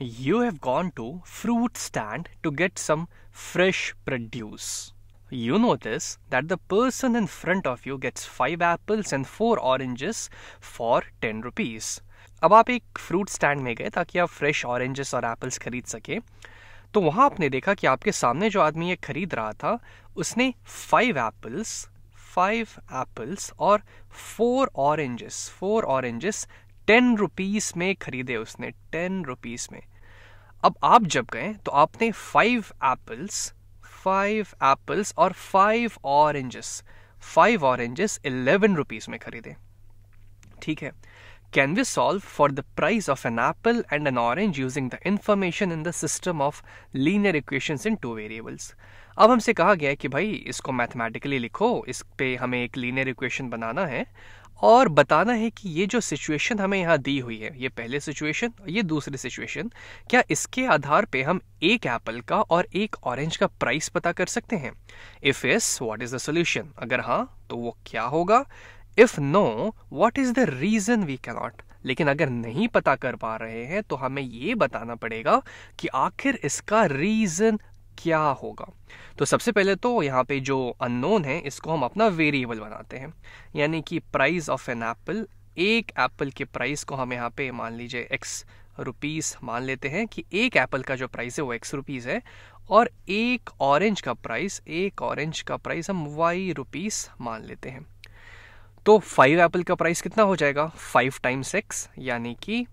you have gone to fruit stand to get some fresh produce. You notice that the person in front of you gets 5 apples and 4 oranges for 10 rupees. अब आप एक fruit stand में गए ताकि आप fresh oranges और apples खरीद सके तो वहाँ आपने देखा कि आपके सामने जो आदमी ये खरीद रहा था उसने फाइव एप्पल्स फाइव एप्पल्स और four oranges four oranges ten rupees में खरीदे उसने, टेन रुपीस में। अब आप जब गए तो आपने फाइव एप्पल्स फाइव एप्पल्स और five oranges five oranges eleven rupees में खरीदे। ठीक है? Can we solve for the price of an apple and an orange using the information in the system of linear equations in two variables अब हमसे कहा गया है कि भाई, इसको मैथमेटिकली लिखो, इस पे हमें एक लीनियर इक्वेशन बनाना है। और बताना है कि ये जो सिचुएशन हमें यहाँ दी हुई है, ये पहले सिचुएशन ये दूसरी सिचुएशन क्या इसके आधार पे हम एक एप्पल का और एक ऑरेंज का प्राइस पता कर सकते हैं? If yes what is the solution अगर हाँ तो वो क्या होगा? If no what is the reason we cannot लेकिन अगर नहीं पता कर पा रहे हैं तो हमें ये बताना पड़ेगा कि आखिर इसका रीजन क्या होगा? तो सबसे पहले तो यहाँ पे जो अननोन है, इसको हम अपना वेरिएबल बनाते हैं। यानी कि प्राइस ऑफ़ एन एप्पल एक एप्पल के प्राइस को हम यहाँ पे मान लीजिए एक्स रुपीस मान लेते हैं कि एक एप्पल का जो प्राइस है वो एक्स रुपीस है और एक ऑरेंज का प्राइस एक ऑरेंज का प्राइस हम वाई रुपीस मान लेते हैं। तो फाइव एप्पल का प्राइस कितना हो जाएगा? फाइव टाइम्स एक्स यानी कि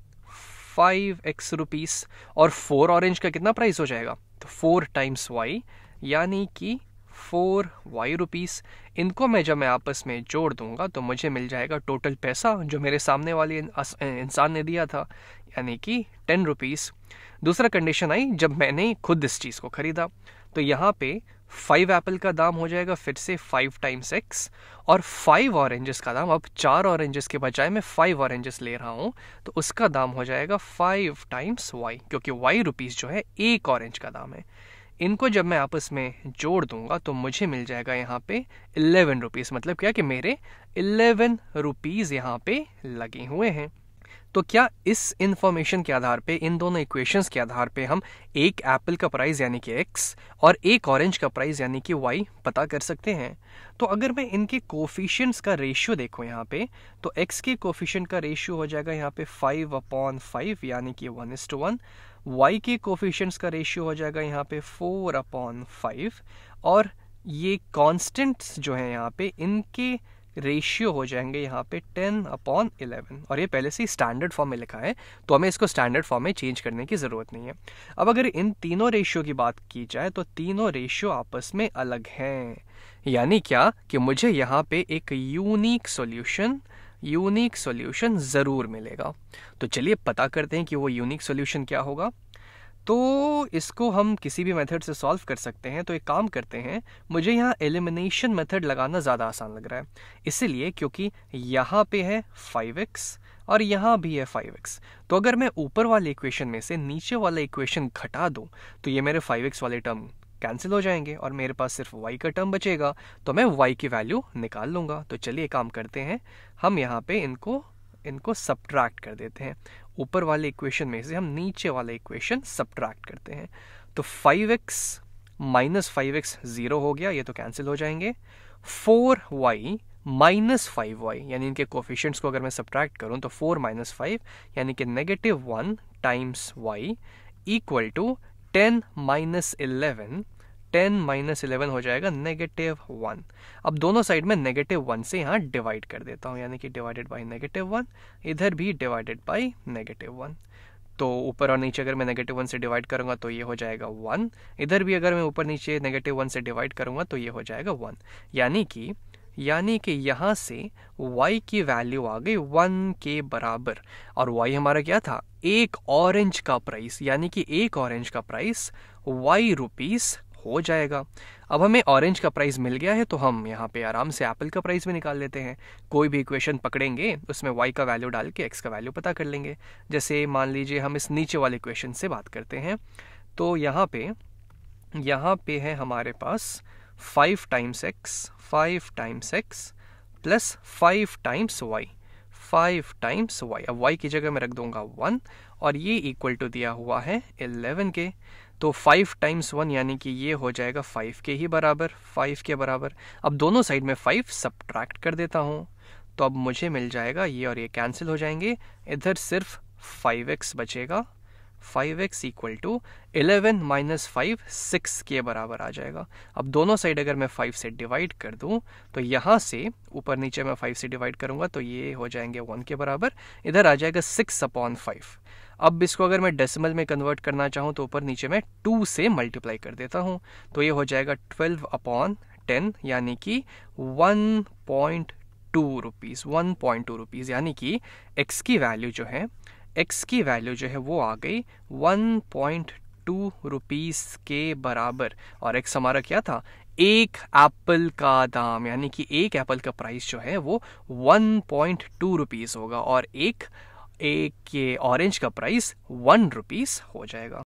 फाइव एक्स रुपीस और फोर ऑरेंज का कितना प्राइस हो जाएगा? तो फोर टाइम्स वाई यानी कि फोर वाई रुपीस इनको मैं जब मैं आपस में जोड़ दूँगा तो मुझे मिल जाएगा टोटल पैसा, जो मेरे सामने वाले इंसान ने दिया था, यानी कि टेन रुपीस दूसरा कंडीशन आई, जब मैंने खुद इस चीज़ को खरीदा। तो यहाँ पे फाइव एप्पल का दाम हो जाएगा, फिर से फाइव टाइम्स एक्स और फाइव ऑरेंजेस का दाम, अब चार ऑरेंजेस के बजाय मैं फाइव ऑरेंजेस ले रहा हूँ तो उसका दाम हो जाएगा फाइव टाइम्स वाई क्योंकि वाई रुपीज़ जो है एक ऑरेंज का दाम है। इनको जब मैं आपस में जोड़ दूँगा तो मुझे मिल जाएगा यहाँ पे इलेवन रुपीज़ मतलब क्या कि मेरे इलेवन रुपीज़ यहाँ पे लगे हुए हैं। तो क्या इस इंफॉर्मेशन के आधार पे, इन दोनों इक्वेशंस के आधार पे हम एक एप्पल का प्राइस यानी कि एक्स और एक ऑरेंज का प्राइस यानी कि वाई पता कर सकते हैं? तो अगर मैं इनके कोफिशियंट्स का रेशियो देखो यहाँ पे तो एक्स के कोफिशियंट का रेशियो हो जाएगा यहाँ पे फाइव अपॉन फाइव यानी कि one is to one Y के कोफिशियंट्स का रेशियो हो जाएगा यहाँ पे फोर अपॉन फाइव और ये कॉन्स्टेंट्स जो है यहाँ पे, इनके रेशियो हो जाएँगे यहाँ पे टेन अपॉन इलेवन और ये पहले से ही स्टैंडर्ड फॉर्म में लिखा है तो हमें इसको स्टैंडर्ड फॉर्म में चेंज करने की ज़रूरत नहीं है। अब अगर इन तीनों रेशियो की बात की जाए तो तीनों रेशियो आपस में अलग हैं। यानी क्या? कि मुझे यहाँ पे एक यूनिक सॉल्यूशन यूनिक सॉल्यूशन ज़रूर मिलेगा। तो चलिए पता करते हैं कि वो यूनिक सॉल्यूशन क्या होगा। तो इसको हम किसी भी मेथड से सॉल्व कर सकते हैं। तो एक काम करते हैं, मुझे यहाँ एलिमिनेशन मेथड लगाना ज़्यादा आसान लग रहा है। इसीलिए क्योंकि यहाँ पे है फाइव एक्स और यहाँ भी है फाइव एक्स तो अगर मैं ऊपर वाले इक्वेशन में से नीचे वाला इक्वेशन घटा दूँ तो ये मेरे फाइव एक्स वाले टर्म कैंसिल हो जाएँगे और मेरे पास सिर्फ़ वाई का टर्म बचेगा। तो मैं वाई की वैल्यू निकाल लूँगा। तो चलिए काम करते हैं, हम यहाँ पे इनको इनको सब्ट्रैक्ट कर देते हैं। ऊपर वाले इक्वेशन में से हम नीचे वाले इक्वेशन सब्ट्रैक्ट करते हैं। तो five X minus five X zero हो गया, ये तो कैंसिल हो जाएँगे। Four Y minus five Y यानी इनके कोफिशियंट्स को अगर मैं सब्ट्रैक्ट करूँ तो फोर माइनस फाइव यानी कि negative one times Y equal to ten minus eleven ten minus eleven हो जाएगा नेगेटिव वन अब दोनों साइड में नेगेटिव वन से यहाँ डिवाइड कर देता हूँ, यानी कि डिवाइडेड बाई नेगेटिव वन इधर भी डिवाइडेड बाई नेगेटिव वन तो ऊपर और नीचे अगर मैं नेगेटिव वन से डिवाइड करूँगा तो ये हो जाएगा वन इधर भी अगर मैं ऊपर नीचे नेगेटिव वन से डिवाइड करूँगा तो ये हो जाएगा वन यानी कि यानी कि यहाँ से y की वैल्यू आ गई वन के बराबर. और y हमारा क्या था? एक ऑरेंज का प्राइस यानी कि एक ऑरेंज का प्राइस वाई रुपीस हो जाएगा। अब हमें ऑरेंज का प्राइस मिल गया है तो हम यहाँ पे आराम से एप्पल का प्राइस भी निकाल लेते हैं। कोई भी इक्वेशन पकड़ेंगे, उसमें वाई का वैल्यू डाल के एक्स का वैल्यू पता कर लेंगे। जैसे मान लीजिए हम इस नीचे वाले इक्वेशन से बात करते हैं तो यहाँ पे यहाँ पे है हमारे पास five times X five times X plus five times Y five times Y अब वाई की जगह मैं रख दूँगा वन और ये इक्वल टू दिया हुआ है इलेवन के। तो फाइव टाइम्स वन यानी कि ये हो जाएगा फाइव के ही बराबर फाइव के बराबर। अब दोनों साइड में फाइव सब्ट्रैक्ट कर देता हूँ तो अब मुझे मिल जाएगा ये और ये कैंसिल हो जाएँगे। इधर सिर्फ़ फाइव एक्स बचेगा five X equal to eleven minus five six के बराबर आ जाएगा। अब दोनों साइड अगर मैं फाइव से डिवाइड कर दूँ तो यहाँ से ऊपर नीचे मैं फाइव से डिवाइड करूँगा तो ये हो जाएँगे वन के बराबर। इधर आ जाएगा सिक्स अपॉन फाइव अब इसको अगर मैं डेसिमल में कन्वर्ट करना चाहूँ तो ऊपर नीचे मैं टू से मल्टीप्लाई कर देता हूँ। तो ये हो जाएगा ट्वेल्व अपॉन टेन यानी कि one point two rupees one point two rupees यानी कि एक्स की वैल्यू जो है एक्स की वैल्यू जो है वो आ गई वन पॉइंट टू रुपीज़ के बराबर। और एक्स हमारा क्या था? एक एप्पल का दाम, यानी कि एक एप्पल का प्राइस जो है वो वन पॉइंट टू रुपीज़ होगा, और एक एक ये ऑरेंज का प्राइस वन रुपीज़ हो जाएगा।